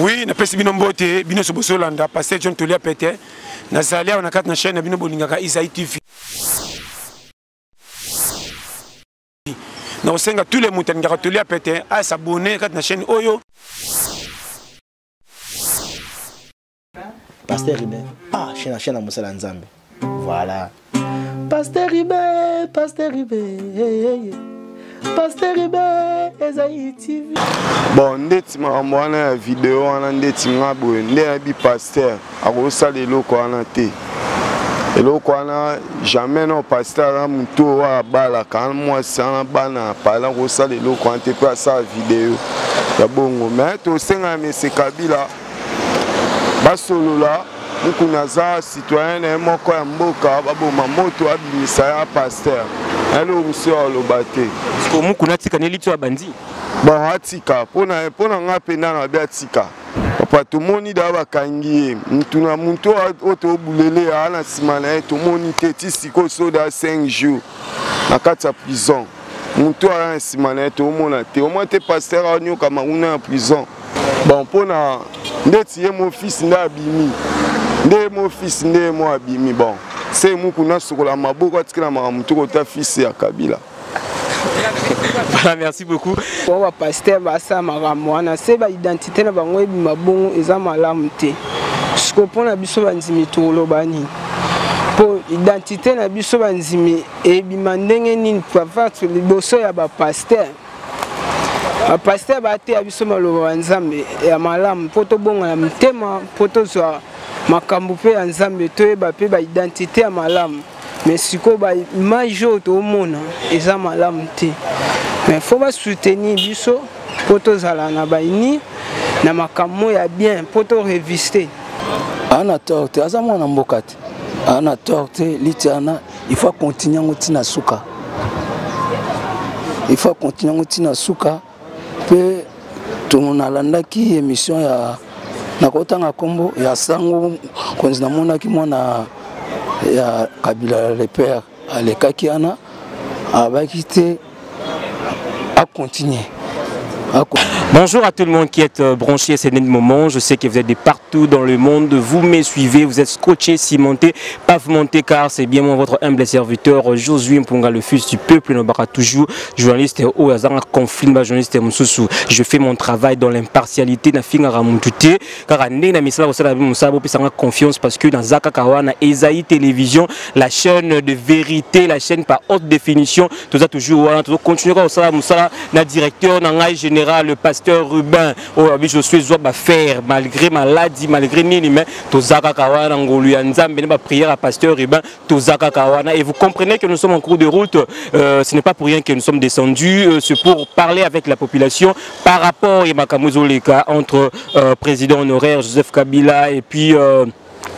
oui napesi bino mbote bino so bozolanda paster john tolia pete nazali awa na kati na chaîne na bino bolingaka isai tv nakosenga tous les moto alingaka tolia pete asabone kati na chaîne oyo Pasteur Ibe. Ah, chena chena musala nzambe. Voilà. Pasteur Ibe, Pasteur Ibe. Hey, hey, hey. Pasteur Ibe, Esaïe TV. Bon, ndeti makambo wana ya video wana ndeti nga boye nde yabi pasteur akosala eloko wana te eloko wana jamais no pasteur aza motu oyo abalaka mwasi wana bana pala kosala eloko wana te mpe asala video ya bongo me tosengaka mese kabila basolola mukuna aza citoyen na ye moko ya mboka baboma moto abimisa ya paster eloko mosusu ya oloba te mukuna atika ne litio ya bandi bon atika mpo na ngai mpe nano abi atika papa tomoni daa bakangi ye mutu na mutu oyo tobulele aa na nsima na ye tomoni te ti sikoyo soda 5 jours na kati ya prison motu aya na nsima na ye toomona te omwa te paster anyoka manguna ya prison bon mpo na ndeti ye mo fils nde abimi nde ye mo fils nde ye mo abimi bon se muku nasokola maboko atikela makambo motu kota fils ya kabila voilà merci beaucoup po bapaster basala makambo wana se baidentité na bango ebima bongo eza malamu te siko mpo na biso bandimi toloba nini mpo identité na biso bandimi ebima ndenge nini papa liboso ya bapaster bapaster bateya biso maloba ya nzambe ya malamu mpo tobonga na mitema mpo tozwa makambo mpe ya nzambe toyeba mpe baidentité ya malamu me sikoyo baimage oyo tomona eza malamu te me fo basoutenir biso mpo tozala na baini na makambo ya bien mpo toreviste ana torte aza mwana mboka te ana tort te liti ana il faut acontinue yango ntina suka il faut acontinue yango ntina suka mpe nalandaki émission ya nakotanga nkombo ya sango konzi namonaki mwana ya kabila le père alekaki wana abaki te acontinue Ah, Bonjour à tout le monde qui est euh, branché à derniers moment. Je sais que vous êtes de partout dans le monde. Vous me suivez, vous êtes scotché, cimenté, pavementé, car c'est bien moi, votre humble serviteur, Josué Mpunga le fils du peuple, Nobara toujours, journaliste au hasard, conflit, journaliste Je fais mon travail dans l'impartialité, na finga car vous kaka ndenge na misala kosala bi mosala bopesa nga confiance parce que naza kaka wana ezali télévision la chaîne de vérité la chaîne par haute définition toza toujours wana tozo continuer kaka kosala mosala na directeur na ngai général le pasteur Rubin oyo oh, abi je suis zwa ba faire malgré maladie malgré nini mais toza kaka wana ngolu ya Nzambe na ba prière ya pasteur Rubin et vous comprenez que nous sommes en cours de route euh, ce n'est pas pour rien que nous sommes descendus euh, c'est pour parler avec la population par rapport et entre euh, président honoraire Joseph Kabila et puis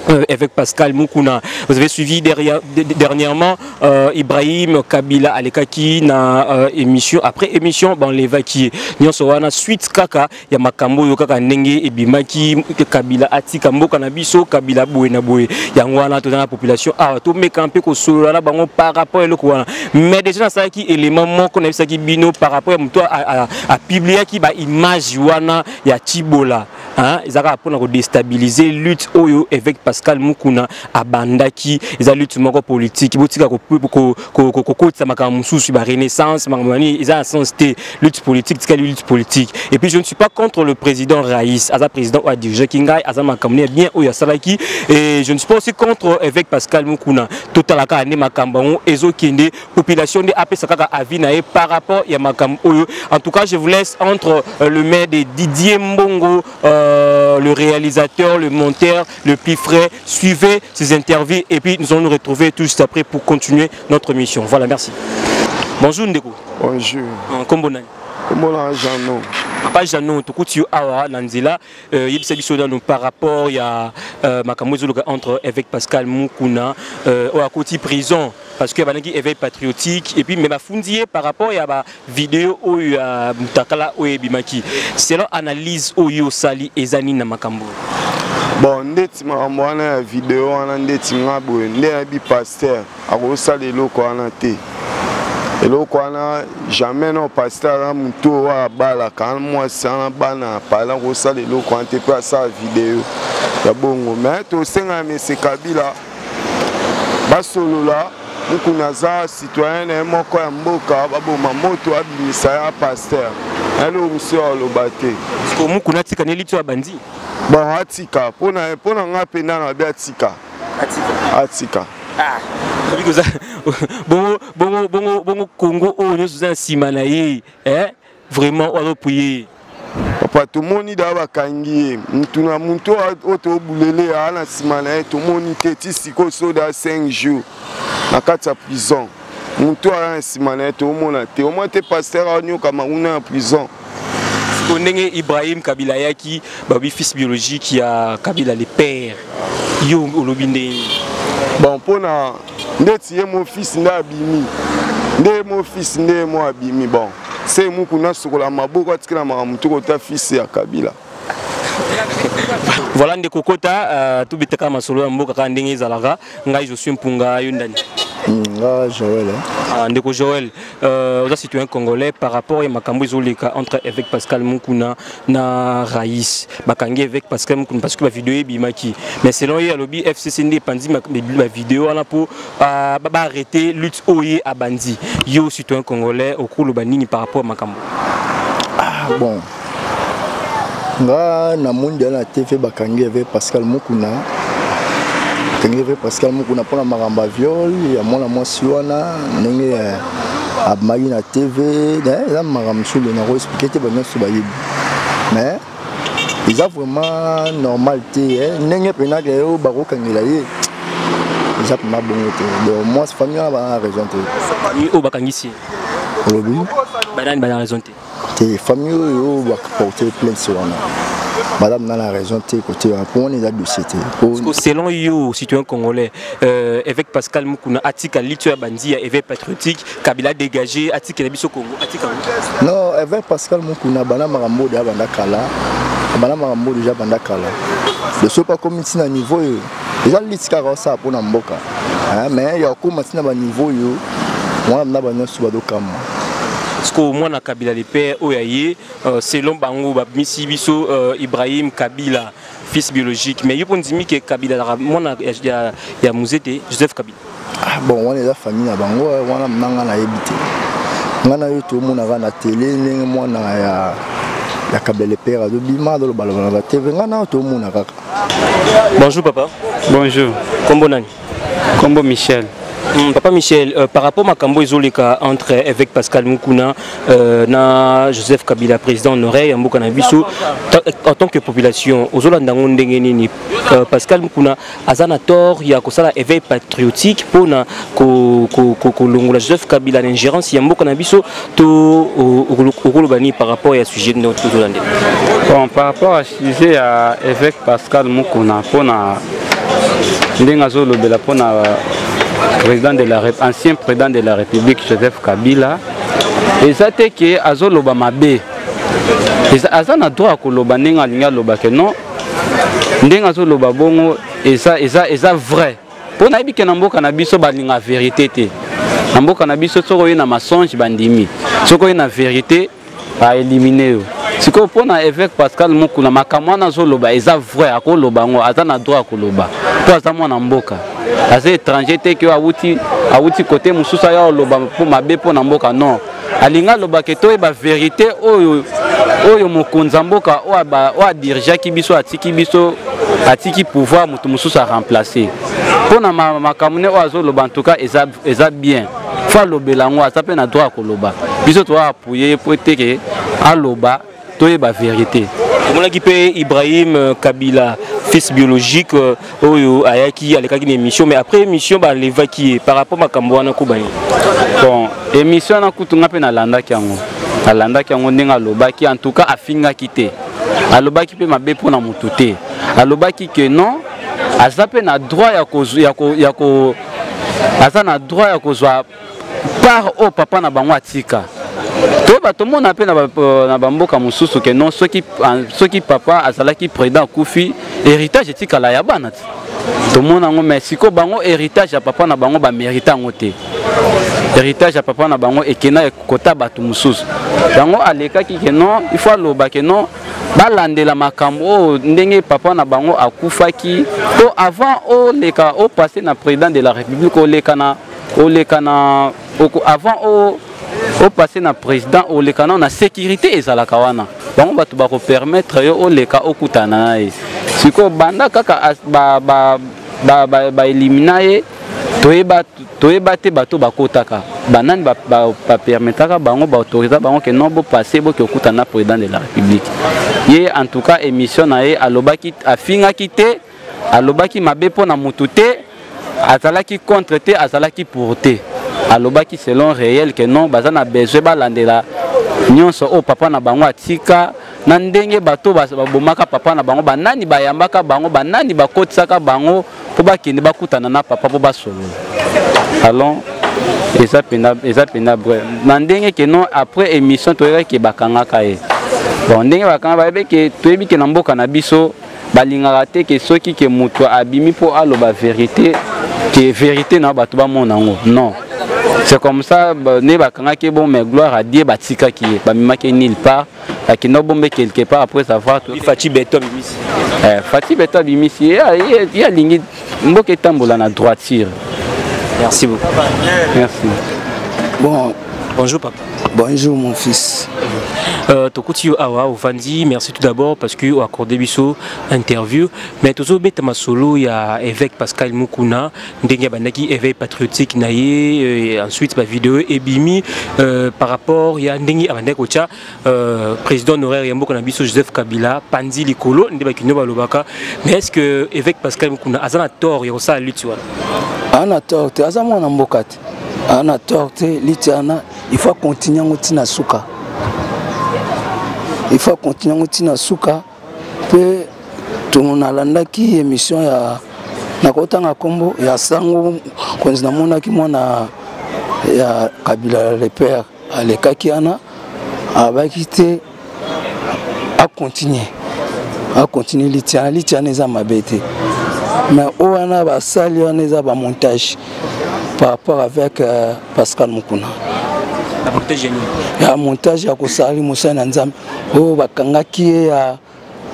euh, avec Pascal Moukouna. Vous avez suivi dernièrement euh, Ibrahim Kabila Alekaki na euh, émission après émission bon les vakier. Nyonso wana suite kaka ya makambo oyo kaka ndenge ebimaki kabila atika mboka na biso kabila boye na boye yango wana toza na population awa tomeka mpe kosolola na bango par rapport eloko wana mais déjà nasalaki élément moko nayebisaki bino par rapport ya moto apubliaki baimage wana ya cibola ezalaka mpo na kodestabilise lutte oyo évêque pascal mukuna abandaki eza lutte moko politique botika kokotisa makambo mosusu ba renaissance makambo na nini eza na sens te lutte politique tikali lutte politique et puis je ne suis pas contre le président raïs aza président oyo adirigaki ngai aza makambo ya bien oyo asalaki et je ne suis pas aussi contre évêque pascal mokuna totala kaka nde makambo yango ezokende population nde apesa kaka avis na ye par rapport ya makambo oyo en tout cas je vous laisse entre euh, le maire de didier mbongo euh, le réalisateur le monteur le plus frais. Suivez ces interviews et puis nous allons nous retrouver tout juste après pour continuer notre mission. Voilà, merci. Bonjour Ndeko. Bonjour. Comment vous Comment vous Jeannot. Papa Jeannot, tout tu awa nanzela euh, yebisa biso nanu par rapport ya euh, makambo ezoloka entre évêque Pascal Mukuna euh, oyo akoti prison parce que banaki éveil patriotique et puis mais bafundi ye par rapport ya ba video oyo ya mutakala oyo ebimaki selon analyse oyo osali eza nini na makambo bon ndeti makambo wana ya video wana ndeti nga boye nde nayebi paster akosala eloko wana te eloko wana jamais no paster aza motu oyo abalaka mwasi wana bana pala kosala eloko wana te mpe asala video ya bongo me tosengaka mese kabila basolola mukuna aza citoyen na ye moko ya mboka baboma moto abimisa ya paster eloko mosusu ya oloba te mukuna atika ne litio ya bandi bon atika mpo na ngai mpe nano abi atika atika ah. bongo bongo bongo bongo kongo oyo nyonso oza na nsima na ye eh? vraiment oyo azopuye ye papa tomoni daa bakangi ye mutu na mutu oyo tobulele aa na nsima na ye tomoni te ti sikoyo soda 5 jours na kati ya prison mutu aa na nsima na ye tomona te omwa te paster anyokama kuna ya prison sikoyo ndenge ibrahim kabila ayaki babi fils biologique ya kabila le père yo olobi ndenge bon mpona ndeti ye mo fils nde abimi nde mo fils nde mo abimi bon se muku nasukola maboko atikela makambo motu kota fils ya kabila voilà ndeko kota euh, tobetaka masolo ya mboka kaka ndenge ezalaka ngai josue mpunga yo ndani nga joel hein? ah, ndeko joel euh, oza citoyen congolais par rapport ya makambo ezoleka entre évêque pascal mukuna na rais bakangi évêque pascal mukuna parce que bavideo ebimaki mais selon ye alobi fcc nde epanzi bavideo wana mpo euh, baarrete lutte oyo ye abandi yo citoyen congolais okoloba nini par rapport ya makambo ah, bon nga na mondi na tv bakangi eve pascal mukuna bakangi eve pascal mukuna mpona makambo ya viol ya mwana mwasi wana ndenge eh, abimaki na tv eh, eza makambo mosusu nde nako explike te banyonso bayebi mais eza vraiment normal te eh. ndenge mpenaka yo bakokangela ye eza mpenza bongo te donc mwasi famille wana baa raison te oyo bakangisi olobi banani baa raison te te famille oyo baporte plainte wana madame nana raison te kote wana mpo wana eza dossier te selon yo citoyen congolais euh, évêque pascal mukuna atika litio ya banzi ya évêque patriotique kabila dégagé atikela biso congo atika non évêque pascal mukuna banda makambo oyo abanda kala abanda makambo oyo deja abanda kala de soki akomi ntina niveau oyo eza liti kaka osala mpo na mboka mais ya okoma ntina baniveau oyo mwana na banyonso badokamwa sikoyo mwana kabila le père oyo aye euh, selon bango babimisi biso euh, ibrahim kabila fils biologique mais yo mpo ondimi ke kabila azalaka mwana ya, ya, ya muzete joseph kabila Ah, bon wana eza famille na bango eh, wana nanga nayebi te ngai na yo tomonaka na tele ndenge mwana ya ya kabele pere azobima azolobalaba na bateve ngai na yo tomona kaka bonjour papa bonjour kombo nani kombo michel Mm, papa Michel, euh, par rapport à Makambo Ezoleka entre évêque Pascal Mukuna euh, na Joseph Kabila, président honoraire, Mboka Nabiso, en tant que population, Ozola Ndango Ndengenini, euh, Pascal Mukuna aza na tort ya kosala éveil patriotique mpona kolongola joseph kabila na ingérence ya mboka na biso to okoloba nini par rapport ya sujet nde tozolandela bon par rapport ya sujet ya évêque pascal mokuna mpona ndenge azolobela mpona président de la ancien président de la république joseph kabila eza te ke azoloba mabe aza na droit ya koloba ndenge alingi aloba ke non ndenge azoloba bongo eza, eza, eza vrai mpo nayebi ke na mboka na biso balinga verité te na mboka na biso soki oye na mensonge bandimi soki oye na verité baelimine yo sikoyo mpo na évêque pascal mokuna makambo wana azoloba eza vrai akoloba yango aza na droit ya koloba mpo aza mwana mboka aza étranger te ke awuti awuti kote mosusu aya oloba mpo mabe mpo na mboka non alingi aloba ke toyeba verite oyo oyo mokonzi ya mboka oyo adirigaki biso atiki biso atiki pouvoir moto mosusu aremplace mpo na makambo ne oyo azoloba antuka eza, eza bien fo alobela yango aza mpe na droit ya koloba biso toa apuye ye mpo eteke aloba toyeba verite tomonaki mpe ibrahim euh, kabila fils biologique euh, oyo ayaki alekaki na émission mais après émission balevaki ye par rapport makambo wana kuba ye bon émission wana kutu nga mpe nalandaki yango nalandaki yango ndenge alobaki en tout cas afingaki te alobaki mpe mabe mpo na motu te alobaki ke non aza mpe na droit ya ko, ya ko, ya ko aza na droit ya kozwa part oyo papa na bango atika toyeba tomona mpe na bamboka mosusu ke non soki papa azalaki président akufi héritage etikala ya bana te tomona yango mai sikoyo bango héritage ya papa na bango bamérite yango te héritage ya papa na bango ekenda kota bato mosusu yango alekaki ke non il faut aloba ke non balandela makambo oyo ndenge papa na bango akufaki mpo avant oleka opasse na président de la république oleka na oleka na avant o opasse na président oleka nao na sécurité ezalaka wana bango bato bakopermettre yo oleka okutana na ye sikoyo banda kaka baelimina ye toyeba te bato bakotaka banani bapermetaka bango baautorisa bango ke non bopasse boke okutana na président de la république ye en tout cas émission na ye alobaki afingaki te alobaki mabe mpo na mutu te azalaki contre te azalaki pour te alobaki selon réel que non baza na besoin balandela nyonso oyo papa na bango atika na ndenge bato babomaka papa na bango banani bayambaka bango banani bakotisaka bango mpo bakende bakutana na papa mpo basolola alon eza pena eza pena bre na ndenge ke non après émission toyebaki bakangaka ye bon ndenge bakanga bayebi ke toyebi ke na mboka na biso balingaka te ke soki ke moto abimi mpo aloba verite ke verite na bato bamona yango non c'est comme ça ne bakangaki bon mais gloire à dieu batikaki ye bamemaki nil part akenda obombe quelque part après avoir fati beto abimisi eh, fati beto abimisi ye alingi mboka etambola na droiture merci beaucoup merci bon bonjour papa bonjour mon fils Euh, tokuti yo awa ovandi merci tout d'abord parce que oaccorde biso interview mais tozobeta masolo ya évêque pascal mukuna ndenge abandaki éveil patriotique na ye euh, ensuite bavideo ebimi euh, par rapport ya ndenge abandaki kotya Euh, président honoraire ya mboka na biso joseph kabila panzi likolo nde bakino balobaka mais est ce que évêque pascal mukuna aza na tort ya kosala lutte wana aza na tort te aza mwana mboka te aza na tort te lutte wana il faut akontinue yango ntina suka il faut akontinue yango ntina suka mpe nalandaki émission ya nakotanga nkombo ya sango konzi namonaki mwana ya kabila le père alekaki wana abaki te akontinue akontinue litiana litiana eza mabe te mais oyo wana basali wana eza bamontage par rapport avec euh, pascal mokuna ya montage ya kosali mosali na nzambe oyo bakangaki ye ya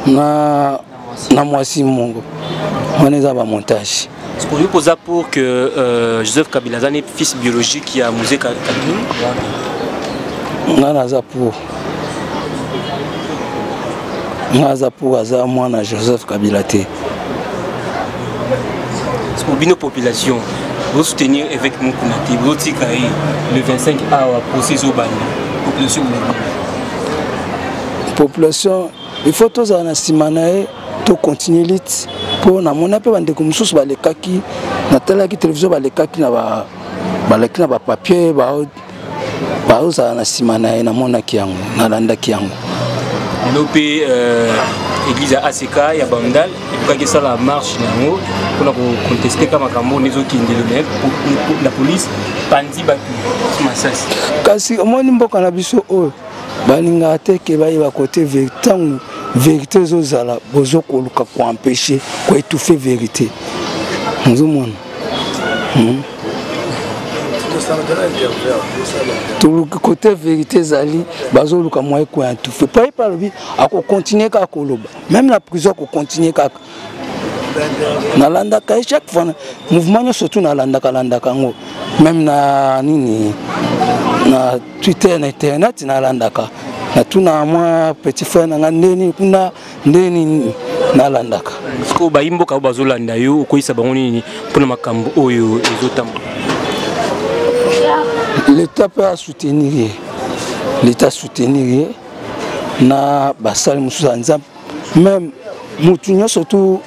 na na mwasi mongo wana eza ba montage oyo poza pour que euh, joseph kabila aza ne fils biologique ya musée kabila nga naza pour nga aza pour aza mwana joseph kabila te bino population bosoutenir évêque mokuna te botika ye le 25 awa procès ezobanda population population il faut tozala na nsima na ye to continue lite mpo namona mpe bandeko mosusu balekaki natalaki televizio balekaki na ba balaki na bapapier baozala na nsima na ye namonaki yango nalandaki yango bino mpe euh, église ya ack ya bandal ekokaki esala marche na yango mpona koconteste ka makambo oyo ezokendele me la police panzi bato masasi kasi omoni mboka na biso oyo balingaka te ke bayeba kote ntango verité ezozala bozo koluka koempeshe koetouffe verité ozomona hmm? toluki kote verité ezali bazoluka moye koetouffe payepe alobi akokontinue kaka koloba meme na prison akokontinue kaka nalandaka ye chaque fois mouvement nyonso tu nalandaka landaka yango meme na nini na twitter na internet nalandaka natuna mwa petit frère na ngai ndeni kuna ndeni nalandaka sikoyo bayi mboka oyo bazolanda yo okoyisa bango nini mpona makambo oyo ezotambola leta mpe asoutenir ye leta asoutenir ye na basali mosusu ya nzambe meme motu nyonso tu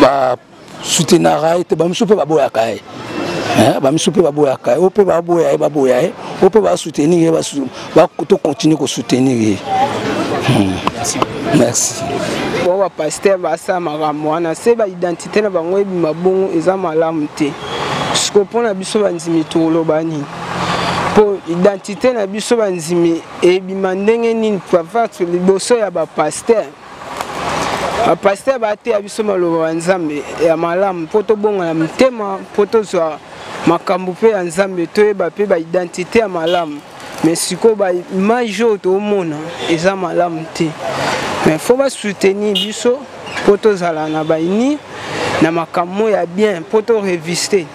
basutenaka ye te bamisu mpe baboyaka ye eh, bamisu mpe baboyaka ye o mpe baboya ye baboya ye o mpe basoutenir ye tocontinue kosoutenir ye hmm. merci po bapaster basala makambo wana se baidentité na bango ebima bongo eza malamu te siko mpo na biso bandimi toloba nini mpo identité na biso bandimi ebima ndenge nini papa liboso ya bapaster bapaster bateya biso maloba ya nzambe ya malamu mpo tobonga na mitema mpo tozwa makambo mpe ya nzambe toyeba mpe baidentité ya malamu me sikoyo baimage oyo toomona eza malamu te me fo basoutenir biso mpo tozala na baini na makambo ya bien mpo toreviste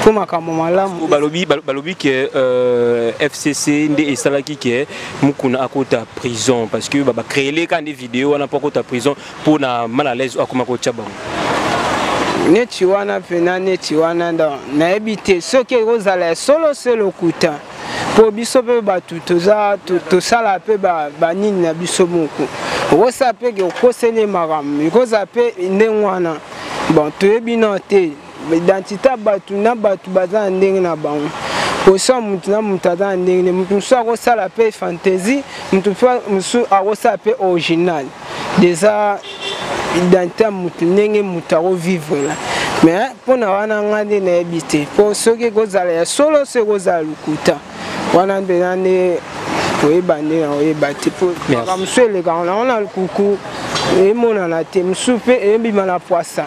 mpo makambo malamu balobi balobi ke euh, fcc nde esalaki ke mukuna akota prison parce que bacreele ka nde video wana mpo akota prison mpo na mal à l'aise akoma kotya bango neti wana mpena neti wana donc nayebi te soki ekozala ya solo se lokuta mpo biso mpe bato toza tosala mpe banini na biso moko okosala mpe okosene makambo ekozala mpe ndenge wana bon toyebi nao te identité ya bato na bato baza na ndenge na bango osala motu na motu aza na ndenge nde motu mosusu akosala mpe fantaisie motu mosusu akosala mpe original deza identité ya motu ndenge motu akovivre la mais mpo na wana ngai nde nayebi te mpo soki ekozala ya solo so ekozala lokuta wana mpenza nde koyeba nde na koyeba te mpo makambo mosusu elekaka na wana lukuku emonana te mosusu mpe ebima na pwasa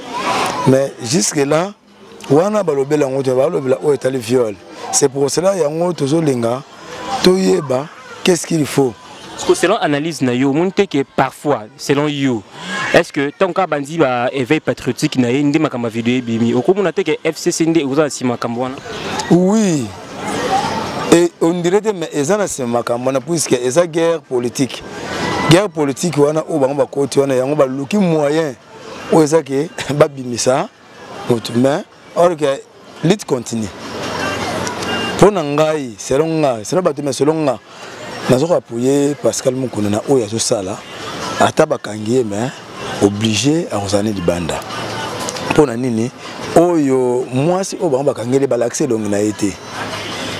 mais jusque là wana balobela yango te balobela oyo etali viole c'est pour cela yango tozolinga toyeba qu'est ce qu'il faut que selon analyse na yo omoni te que parfois selon you est ce que ntango kaka bandi ba éveil patriotique na ye nde makambo ya video ebimi okomona te ke fcc nde ekozala nsima makambo wana oui et on dirait te mais eza na nsima makambo wana puisque eza guerre politique guerre politique wana oyo bango bakoti wana yango baluki moyen oyo eza ke babimisa motu mais or ke lutte continue mpo na ngai selo nga selo bato me selo nga nazoki apuye pascal mokuna na oyo azosala ata bakangi ye me oblige akozala ne libanda mpo na nini oyo mwasi oyo bango bakangeli balakisi elongi na ye te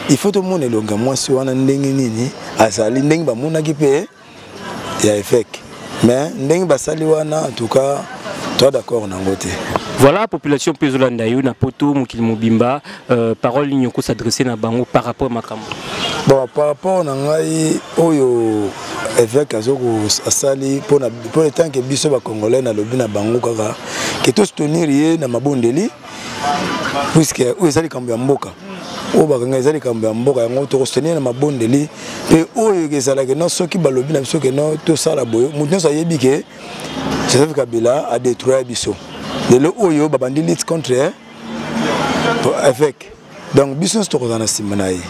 il faut tomona elongi ya mwasi wana ndenge nini azali ndenge bamonaki mpe ya efeke mais ndenge basali wana en tout cas toa d'accord nango te voilà population mpe ezolanda yo na poto mokili mobimba euh, parole nini okosi adresse na bango par rapport makambo bon par rapport na ngai oyo évêque asali mpo etanke biso bacongolais nalobi na bango kaka ke tosoutenir ye na mabondeli puiske oyo eza likambo ya mboka oyo bakanga eza likambo ya mboka yango tokostenir na mabondeli mpe oyo ezalaki no soki balobi na biso ke no tosala boye moto nyonso ayebi ke joseph kabila adetruire biso lelo oyo babandi lite contre eh, évêque donc biso nyonso tokozala na nsima na ye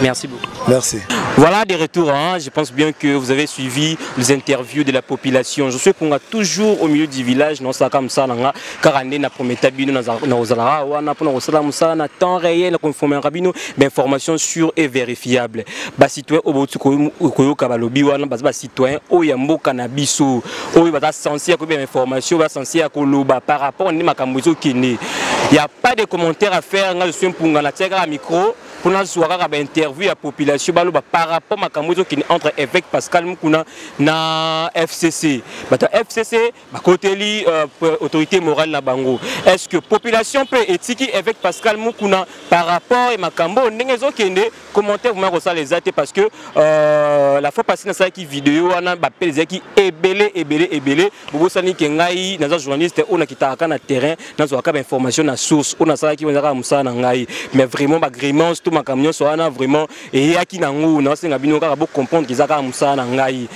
merci beaucoup merci Voilà des retours, hein. je pense bien que vous avez suivi les interviews de la population. Je suis qu'on a toujours au milieu du village, non ça comme ça, nanga, car on est na prometa bino na ozala wana pour na sala musala na temps réel na conformer rabino, mais information sûre et vérifiable. Ba citoyen obotu ko ko yo kabalobi wana ba citoyen oyo ya mboka na biso oyo baza sensi ya koyeba information baza sensi ya koloba par rapport nde makambo ezokende ya pas de commentaire à faire nga zosue mpunga natia kaka micro mpo nazwa kaka bainterview ya population baloba par rapport makambo ezokende entre évêque pascal mukuna na fcc bato ya fcc bakoteli euh, autorité morale na bango est ce que population mpe etiki évêque pascal mukuna par rapport ya makambo oyo ndenge ezokende commentaire vraimen kosala eza te parce que euh, la fois passé nasalaki video wana bapele ezalaki ebele ebele ebele bobosani ke ngai naza journaliste oyo nakitaka kaka na terrain nazwaka bainformation na source oyo nasalaki eza kaka mosala na ngai mais vraiment bagrimance to makambo nyonso wana vraiment eyaki na ngu naosenga bino kaka bocomprendre eza kaka mosala na ngai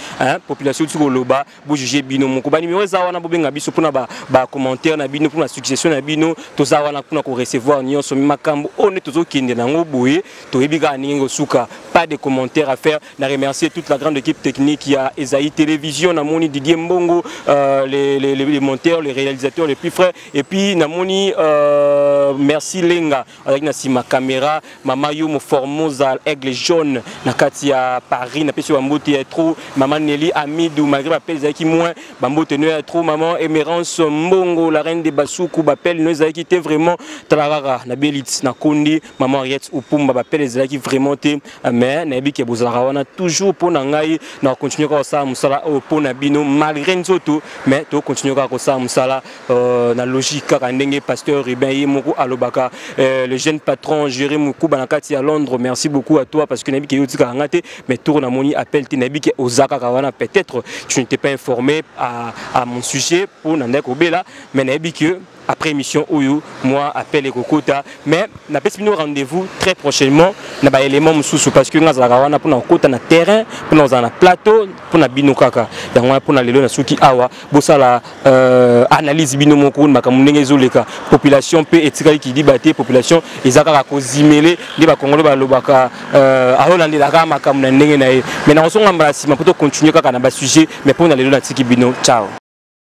population tisi koloba bojuge bino moko banimero eza wana bobenga biso mpona bacommentaire na bino mpo na suggestion na bino toza wana mpona korecevoir nyonso mi makambo oyo nde tozokende na yango boye toyebi kaka ndenge kosuka pas de commentaire à faire na remercier toute la grande équipe technique ya ezai télévision namoni didier mbongo euh, les, les, les, les monteurs les réalisateurs les plus frais et puis namoni euh, merci lenga azalaki na nsima kamera mama yumu formosa aigle jaune na kati ya paris napesi yo bambote ya trou mama neli amidu malgré bapele ezalaki moins bambote no ya trou mama emerance mbongo la reine de basuku bapele no ezalaki te vraiment tala kaka na belit na kondi mama ariette upumba bapele ezalaki vraiment te mais nayebi ke bozalaka wana toujours mpo na ngai na continue kaka kosala mosala oyo mpo na bino malgré nzoto mais tokontinue kaka kosala mosala Euh, na logique kaka ndenge pasteur Ruben ye moko alobaka euh, le jeune patron Jerry Mukuba na kati ya Londres merci beaucoup à toi parce que nabi ke yo tika nga te mais tour na moni appel te nabi ke ozaka ka wana peut-être tu n'étais pas informé à, à mon sujet pour na ndeko bela mais nabi que après émission Oyo, moi appel et Kokota. Mais n'a pas nous rendez-vous très prochainement. N'a pas élément sous parce que nous avons un pour nos côtes, un terrain, pour nos plateau, pour nos binokaka. Donc on a pour nos lélo na souki awa. bosala euh, analyse bino moko makambo ndenge ezoleka population mpe etikali kidiba te population eza kaka kozimele nde bakongole balobaka euh, ayolandela kaka makambo na ndenge na ye mai nakosonga mbala nsima mpo tocontinue kaka na basujet mai mpo na lelo natiki bino ciao